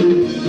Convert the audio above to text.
Música